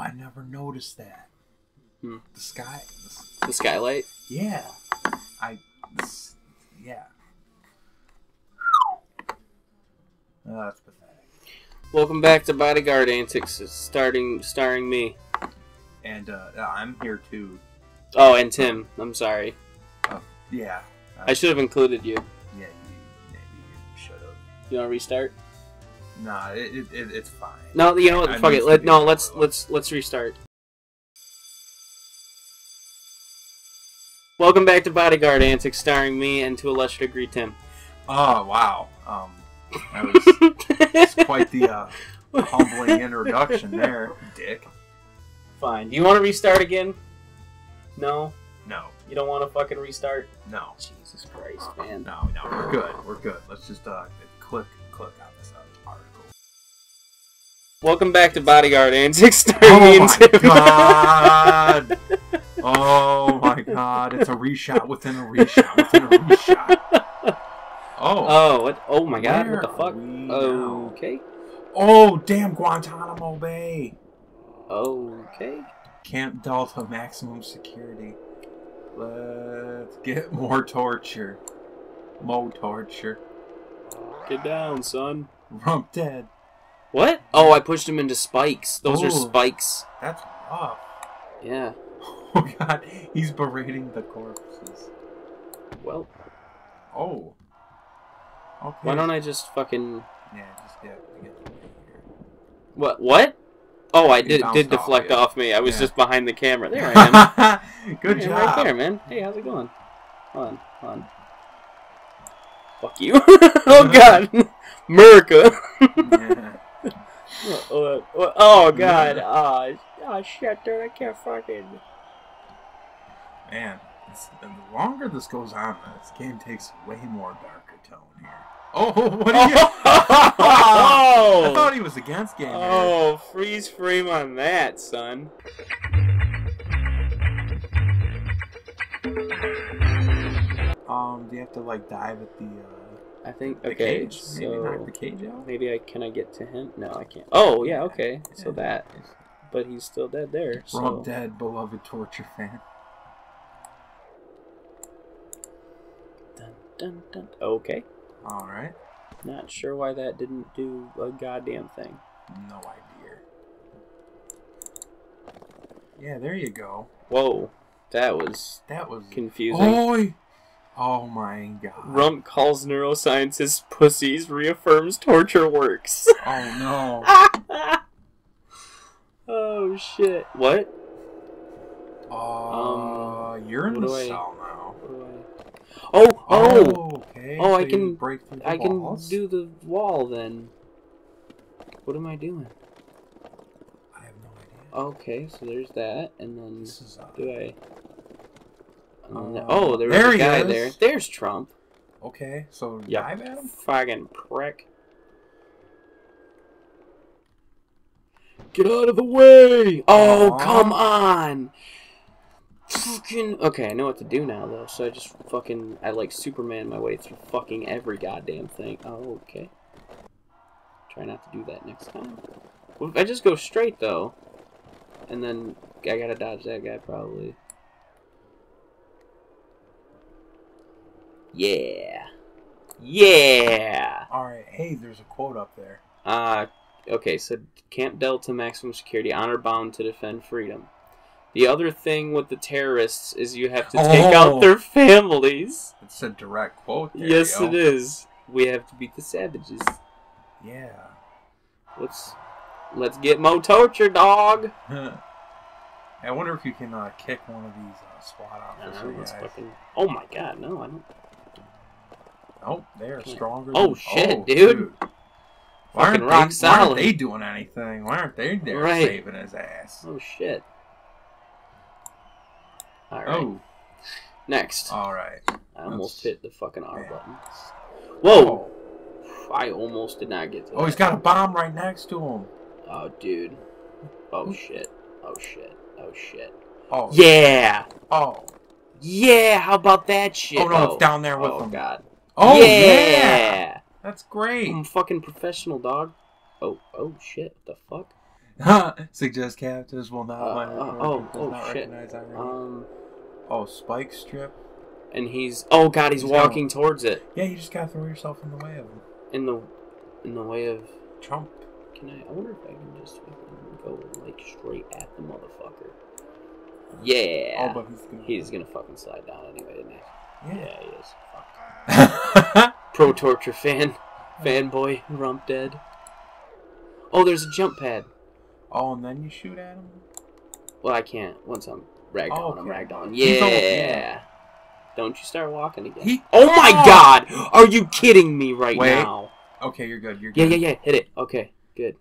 I never noticed that. Hmm. The sky. The skylight. yeah. I. This, yeah. Oh, that's pathetic. Welcome back to Bodyguard Antics, starting starring me. And uh, I'm here too. Oh, and Tim. I'm sorry. Yeah. I should have included you. Yeah, you, yeah, you should have. You want to restart? Nah, it, it, it, it's fine. No, you know what? I Fuck it. Let, no, let's let's let's restart. Welcome back to Bodyguard Antics, starring me and to a lesser degree Tim. Oh wow. Um, that was quite the uh, humbling introduction there, Dick. Fine. Do you want to restart again? No, No, you don't want to fucking restart. no, Jesus Christ, man. no, no. We're good. We're good. Let's just uh, click, click article. Welcome back to Bodyguard Antics, Oh and my Tim. god! Oh my god! It's a reshot within a reshot within a reshot. Oh. Oh, what? Oh my god, Where what the fuck? now? Okay. Oh, damn Guantanamo Bay! Okay. Camp Delta maximum security. Let's get more torture. More torture. Get down, son. Rump dead. What? Oh, I pushed him into spikes. Those are spikes. That's rough. Yeah. Oh god, he's berating the corpses. Well, Oh. Okay. why don't I just fucking Yeah, just get, get the way here. what? What? Oh, I You did bounced did off, deflect yeah. off me. I was Yeah. just behind the camera. There I am. Good Yeah, job. Right there, man. Hey, how's it going? Hold on, hold on. Fuck you. oh God, America. Yeah. Oh, oh, oh, God. Oh, oh shit, dude. I can't fucking. Man, the longer this goes on, this game takes way more darker tone here. Oh, what are you? oh! I thought he was against game. here. Oh, freeze frame on that, son. Um, do you have to like dive at the uh, I think the okay. cage? Maybe So knock the cage out. maybe I can I get to him? No, I can't. Oh, oh yeah, okay. So Yeah. that, but he's still dead there. So Rump dead, beloved torture fan. Dun, dun, dun. Okay. All right, Not sure why that didn't do a goddamn thing. no idea. Yeah, there you go. Whoa, that was That was confusing. Oi! Oh my god. Rump calls neuroscientists pussies, reaffirms torture works. Oh no. oh shit. What? Uh, you're in the I- cell now. I... Oh, oh! okay. Oh, I so you can- break through the I can do the wall then. What am I doing? I have no idea. Okay, so there's that, and then do I? And Uh, oh, there was there a guy is. there. There's Trump. okay. So Yeah. dive at him. Fucking prick. Get out of the way! Oh, Aw. come on! Fucking. Okay, I know what to do now, though, so I just fucking. I like Superman my way through fucking every goddamn thing. Oh, okay. Try not to do that next time. What if I just go straight, though? And then I gotta dodge that guy, probably. Yeah. Yeah! All right. Hey, there's a quote up there. Uh, okay, so Camp Delta maximum security, honor bound to defend freedom. The other thing with the terrorists is you have to take Oh. out their families. It's a direct quote. There, yes, yo. it is. We have to beat the savages. Yeah. Let's let's get more torture, dog. I wonder if you can uh, kick one of these uh, SWAT officers. don't know, let's fucking- Oh my god, no, I don't. Oh, they are stronger. Oh, than... shit, oh, dude. Why Fucking aren't, rock they, why aren't solid. they doing anything? Why aren't they there Right. saving his ass? Oh shit. All right. Oh, Next, all right. I almost that's- hit the fucking R yeah. button. Whoa! Oh. I almost did not get to. oh, he's that. got a bomb right next to him. Oh, dude. Oh hmm. shit. Oh shit. Oh shit. Oh, Yeah. Oh, Yeah. How about that shit? oh no, it's oh. down there with oh him. Oh god. Oh yeah. yeah. that's great. I'm a fucking professional dog. Oh oh shit. What the fuck? Suggest captives will not Uh, mind uh, oh, does oh, not shit. Um, oh, spike strip. and he's oh god, he's He's walking towards it Yeah, you just gotta throw yourself in the way of him. in the in the way of. Trump. Can I? I wonder if I can just fucking go like straight at the motherfucker. Yeah. Oh, but he's gonna. He's gonna fucking slide down anyway, isn't he? Yeah. Yeah, he is. Fuck. Pro torture fan, fanboy, rump dead. Oh, there's a jump pad. oh, and then you shoot at him. Well, I can't. Once I'm ragged Oh, I'm okay. ragdoll. He's almost- Yeah. yeah. Don't you start walking again. He- oh my Oh! god! Are you kidding me right Wait. now? Okay, you're good. You're Yeah, good. yeah, yeah. Hit it. Okay, good.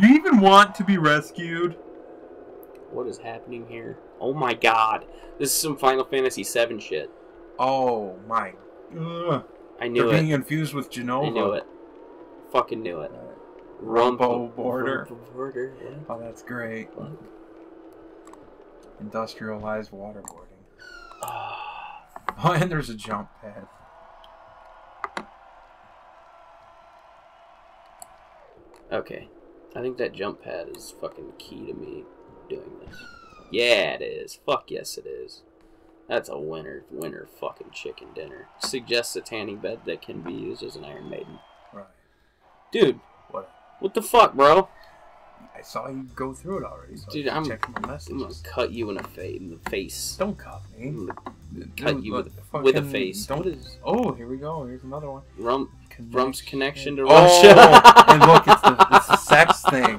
Do you even want to be rescued? What is happening here? Oh my god. This is some Final Fantasy VII shit. Oh my. Ugh. I knew They're it. being infused with Jenova. I knew it. Fucking knew it. Rumpo border. Rumpo border. Yeah. Oh, that's great. Industrialized waterboarding. Ah. Oh, and there's a jump pad. Okay. I think that jump pad is fucking key to me doing this. Yeah, it is. Fuck yes, it is. That's a winner, winner fucking chicken dinner. Suggests a tanning bed that can be used as an Iron Maiden. Right. Dude, What? what the fuck, bro? I saw you go through it already. So Dude, I'm- I'm gonna cut you in the fa- in the face. Don't cut me. I'm gonna cut you with, fucking- with a face. Don't. Is Oh, here we go. Here's another one. Rump? Rump's connection to Oh, Russia. and look, it's the, it's the sex thing.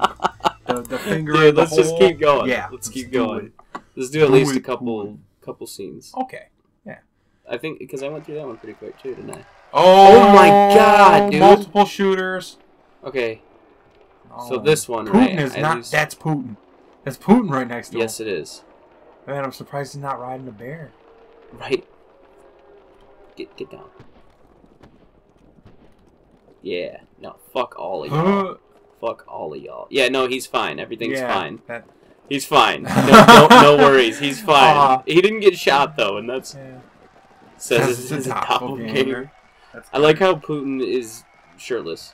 The, the finger. Dude, in the let's just keep going. Yeah, Let's keep going. it. Let's do at Do least a couple. Couple scenes. Okay. Yeah. I think because I went through that one pretty quick too, didn't I? Oh, oh my God, dude. Multiple shooters. Okay, oh, so Oh. this one, Putin right? is I not. lose- That's Putin. That's Putin right next to yes, him. Yes, it is. Man, I'm surprised he's not riding a bear. Right. Get get down. Yeah. No. Fuck all of y'all. fuck all of y'all. Yeah. No, he's fine. Everything's yeah, fine. That, He's fine. No, no, no worries. He's fine. Aw. He didn't get shot though, and that's yeah. says That's it's, the it's a doppelganger. doppelganger. That's I like how Putin is shirtless.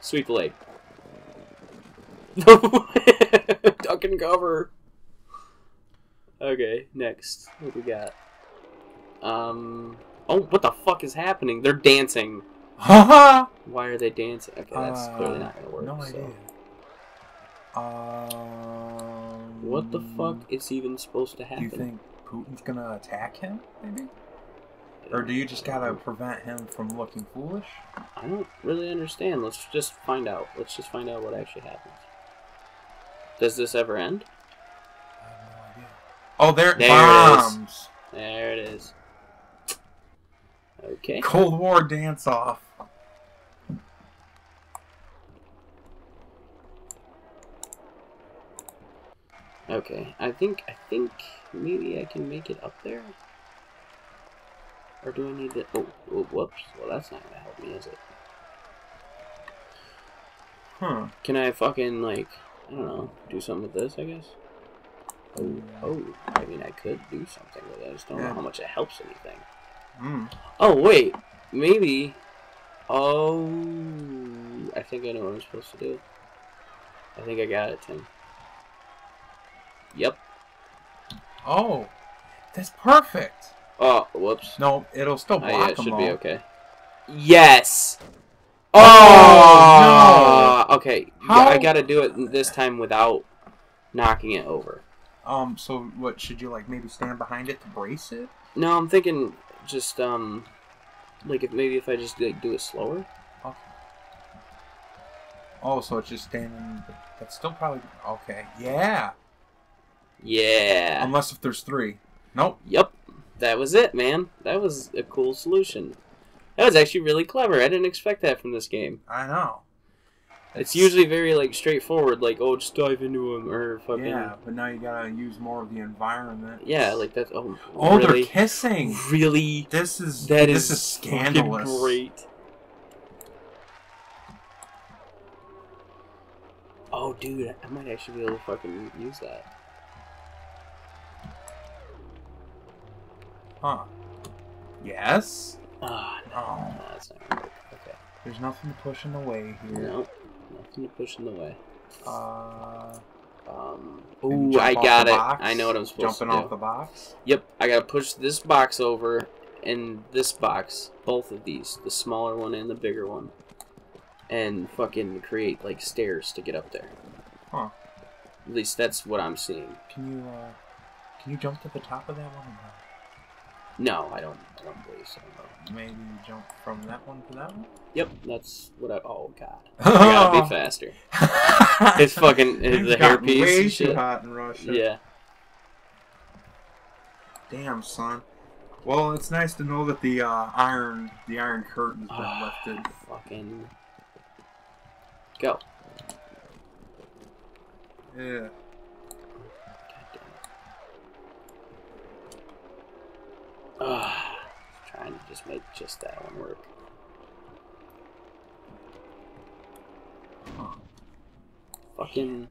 Sweep the leg. Duck and cover. Okay, next. What we got? Um. Oh, what the fuck is happening? They're dancing. Haha. Why are they dancing? Okay, that's Uh, clearly not gonna work. No so. idea. Um. What the fuck is even supposed to happen? Do you think Putin's gonna attack him? Maybe. Or do you just gotta prevent him from looking foolish? I don't really understand. Let's just find out. Let's just find out what actually happens. Does this ever end? I have no idea. Oh, there, There it is. bombs. There it is. Okay. Cold War dance off. Okay. I think I think maybe I can make it up there. Or do I need to? Oh, oh whoops. Well, that's not gonna help me, is it? Huh. Can I fucking like I don't know do something with this? I guess. Oh, oh. I mean, I could do something with it. I just don't Yeah. know how much it helps anything. Mm. Oh wait, maybe. Oh, I think I know what I'm supposed to do. I think I got it, Tim. Yep. Oh, that's perfect. Oh, whoops. No, it'll still Oh, block yeah, it should be okay. Yes. Oh, Oh, okay. How- I gotta do it this time without knocking it over. Um. So, what should you like? Maybe stand behind it to brace it? No, I'm thinking just um, like if maybe if I just like do it slower. Okay. Oh, so it's just standing. That's still probably okay. Yeah. Yeah. Unless if there's three. Nope. Yep, that was it, man. That was a cool solution. That was actually really clever. I didn't expect that from this game. I know. It's usually very like straightforward, like oh, just dive into him or fucking Yeah, but now you gotta use more of the environment. yeah, like that's oh, Oh, really, they're kissing. really. This is That this is is scandalous. Great. Oh, dude, I might actually be able to fucking use that. Huh? Yes. Ah, no, Oh, no, that's not gonna. Okay. there's nothing to push in the way here. No, nothing to push in the way. Uh, Um, ooh, I got it. box? I know what I'm supposed Jumping to do. Jumping off the box. Yep, I gotta push this box over and this box, both of these, the smaller one and the bigger one, and fucking create like stairs to get up there. Huh. At least that's what I'm seeing. Can you uh, can you jump to the top of that one? No, I don't. I don't believe so. Maybe jump from that one to that one. Yep, that's what I. Oh god, I gotta be faster. It's fucking Things the hairpiece Way and too shit. hot in Russia. Yeah. Damn, son. Well, it's nice to know that the uh, iron the iron curtain's been Ah, lifted. Fucking. Go. Yeah. God damn it. Ah, trying to just make just that one work. Huh. Fucking.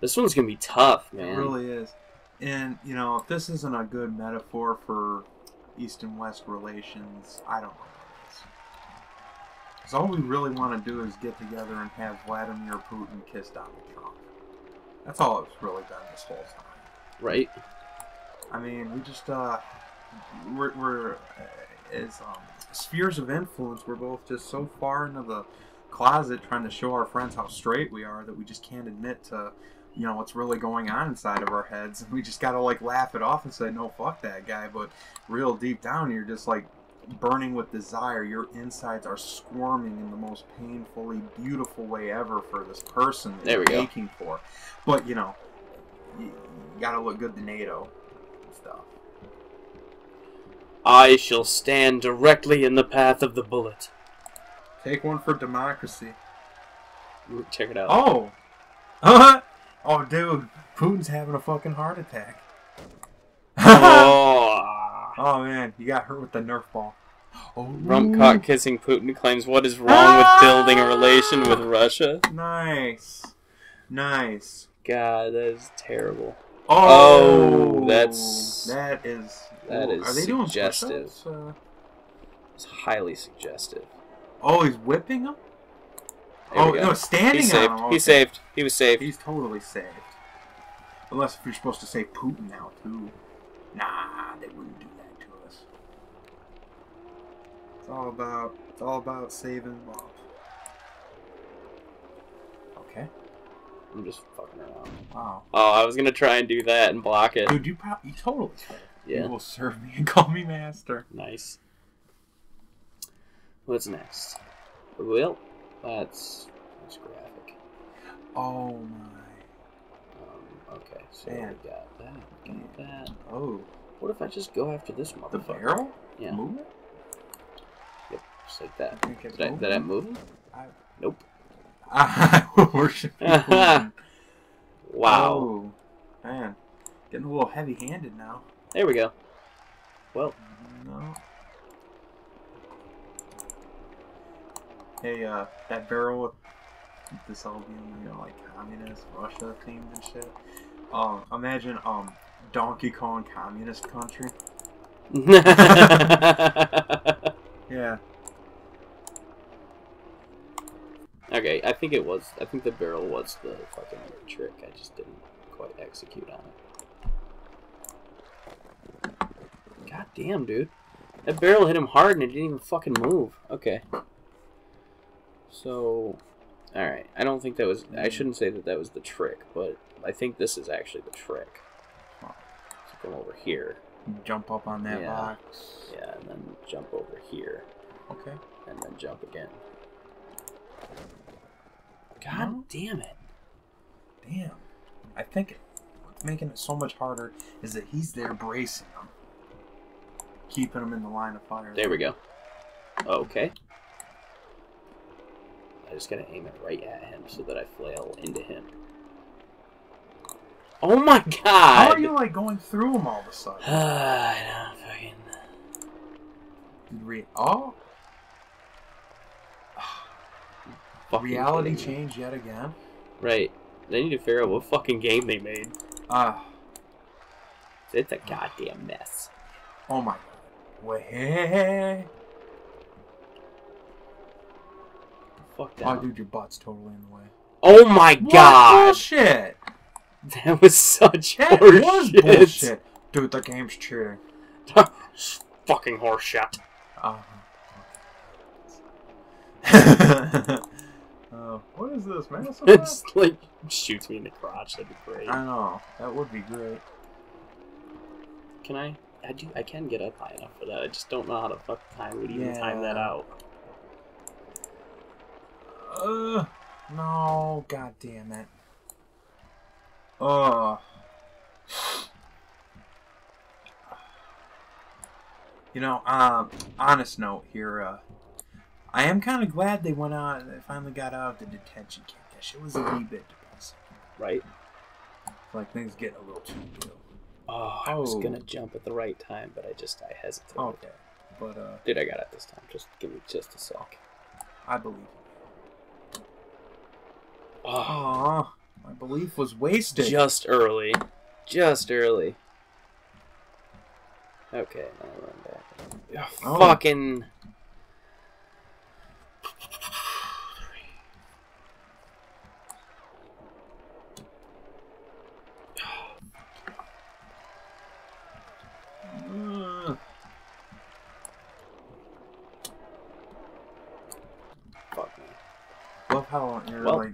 This one's gonna be tough, man. It really is. And, you know, if this isn't a good metaphor for East and West relations, I don't know what is. Because all we really want to do is get together and have Vladimir Putin kiss Donald Trump. That's all it's really done this whole time. Right? I mean, we just, uh, we're, we're uh, as um, spheres of influence, we're both just so far into the closet trying to show our friends how straight we are that we just can't admit to, you know, what's really going on inside of our heads. And we just gotta, like, laugh it off and say, no, fuck that guy. But real deep down, you're just, like, burning with desire. Your insides are squirming in the most painfully beautiful way ever for this person that There we you're go. aching for. But, you know, you, you gotta look good to NATO. I shall stand directly in the path of the bullet. Take one for democracy. Ooh, Check it out. Oh! Uh-huh. Oh, dude. Putin's having a fucking heart attack. Oh. oh, man. You got hurt with the Nerf ball. Oh, Rump cock kissing Putin claims what is wrong with building a relation with Russia? Nice. Nice. God, that is terrible. Oh, Oh, that's- that is that Ooh, is Are they doing suggestive. push-ups? Uh, It's highly suggestive. oh, he's whipping him. There oh no, standing He's saved. him. He's saved. He was saved. He's totally saved. Unless if you're supposed to say Putin now too. Nah, they wouldn't do that to us. It's all about it's all about saving Bob. Okay. I'm just fucking around. Wow. Oh, I was gonna try and do that and block it. Dude, you probably you totally could. Yeah. You will serve me and call me master. Nice. What's next? Well, that's that's graphic. Oh my. Um, okay, so Man. we got that. We got that. Oh. What if I just go after this The motherfucker? barrel? Yeah, Move it? yep, just like that. Did I, did I move? I- Nope. I will worship you. Wow. Oh, man. Getting a little heavy handed now. There we go. Well, No. Hey, uh, that barrel with this all being, you know, like communist Russia themed and shit. Um, imagine, um, Donkey Kong communist country. Yeah. Okay, I think it was. I think the barrel was the fucking trick. I just didn't quite execute on it. God damn, dude. That barrel hit him hard and it didn't even fucking move. Okay. So, alright. I don't think that was. I shouldn't say that that was the trick, but I think this is actually the trick. So come over here. Jump up on that Yeah. box. Yeah, and then jump over here. Okay. And then jump again. God No. damn it. Damn. I think what's making it so much harder is that he's there bracing him. Keeping him in the line of fire. There we go. Okay. I just gotta aim it right at him so that I flail into him. Oh my god! How are you like going through them all of a sudden? I don't fucking. Re- oh, fucking reality change yet again. Right. They need to figure out what fucking game they made. Ah, It's a goddamn mess. oh my god. Way. fuck Oh, dude, your butt's totally in the way. Oh my What god! bullshit! That was such That horse was bullshit. Dude, the game's cheating. Fucking horse shit. What is this, man? It's like shoots me in the crotch. That'd be great. I know. That would be great. Can I? I do. I can get up high enough for that. I just don't know how to fuck time would even time that out. Uh, no, god damn it. Ugh. You know, um, honest note here, uh, I am kind of glad they went out, they finally got out of the detention camp. That shit was a wee bit depressing. Right? Like, things get a little too real. Oh, I was Oh. gonna jump at the right time, but I just I hesitated. Okay. But, uh, Dude, I got it this time. Just give me just a sec. I believe. Oh, my belief was wasted. just early. Just early. Okay, now I run back. Oh. Fucking. Ugh. Fuck me. Love how you're Well. like,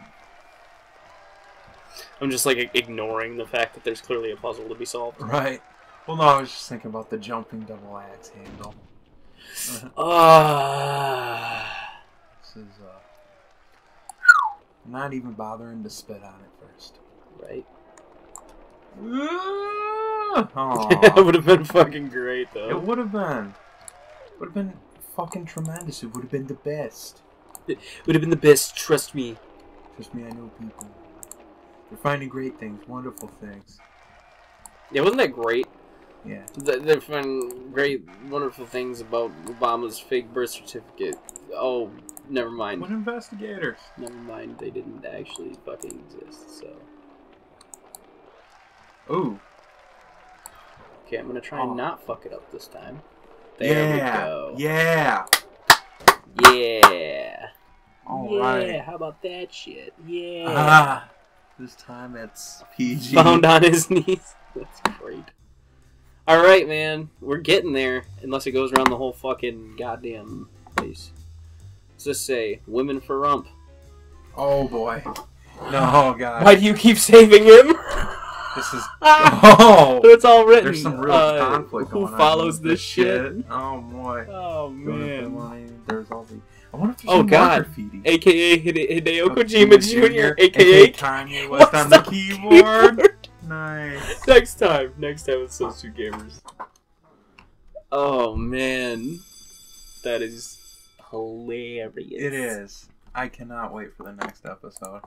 I'm just like ignoring the fact that there's clearly a puzzle to be solved. right. Well, no, I was just thinking about the jumping double axe handle. Ah. This is, uh, not even bothering to spit on it first. right. Aw. that would have been fucking great though. it would have been. Would have been fucking tremendous. It would have been the best. It would have been the best. Trust me. Trust me, I know people. They're finding great things, wonderful things. Yeah, wasn't that great? Yeah. They're finding great, wonderful things about Obama's fake birth certificate. Oh, never mind. What investigators? Never mind. They didn't actually fucking exist. So Ooh. okay, I'm gonna try Oh. and not fuck it up this time. There yeah. we go. Yeah. Yeah. All yeah. right. How about that shit? Yeah. Ah. This time it's PG. Found on his knees. That's great. All right, man. We're getting there. Unless it goes around the whole fucking goddamn place. Let's just say? Women for rump. Oh boy. No, God. Why do you keep saving him? This is. Ah, Oh. it's all written. There's some real Uh, conflict Who going on. follows with this shit? Oh boy. Oh Go to the man. There's all the. I wonder if there's Oh, some more God. graffiti. AKA Hide- Hideo Kojima Jr. AKA Kanye West on the keyboard. Nice. Next time. Next time it's those two gamers. Oh man. That is hilarious. It is. I cannot wait for the next episode.